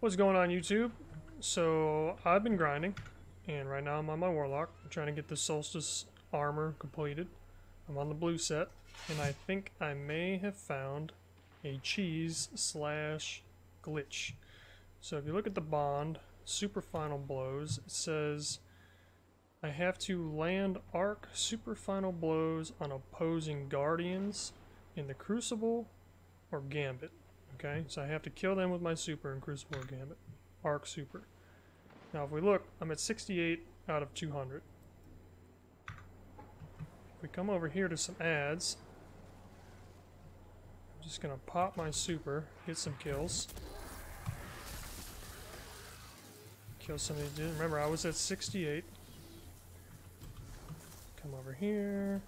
What's going on YouTube? So I've been grinding and right now I'm on my Warlock. I'm trying to get the Solstice armor completed. I'm on the blue set and I think I may have found a cheese slash glitch. So if you look at the bond, super final blows, it says I have to land arc super final blows on opposing guardians in the Crucible or Gambit. Okay, so I have to kill them with my super in Crucible Gambit. Arc super. Now if we look, I'm at 68 out of 200. If we come over here to some ads, I'm just gonna pop my super, get some kills. Kill some of these dudes. Remember, I was at 68. Come over here.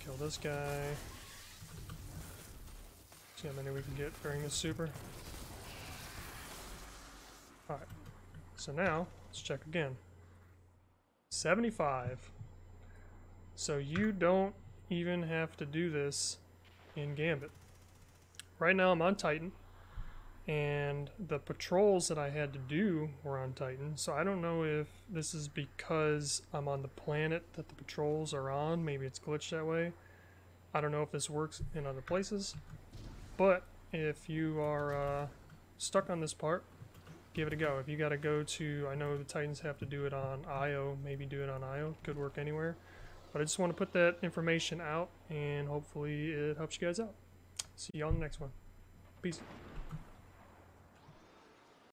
Kill this guy. See how many we can get during this super. Alright. So now, let's check again. 75. So you don't even have to do this in Gambit. Right now I'm on Titan, and the patrols that I had to do were on Titan, so I don't know if this is because I'm on the planet that the patrols are on, maybe it's glitched that way. I don't know if this works in other places, but if you are uh, stuck on this part, give it a go. If you got to go to, I know the Titans have to do it on IO, maybe do it on IO, could work anywhere. But I just want to put that information out and hopefully it helps you guys out. See you on the next one. Peace.